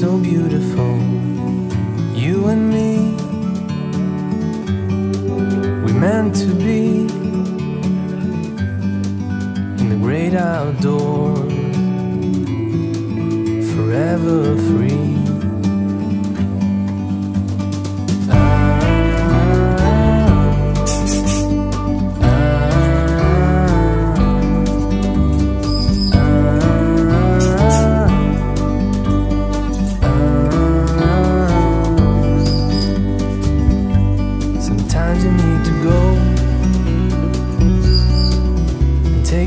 So beautiful, you and me. We meant to be in the great outdoors, forever free.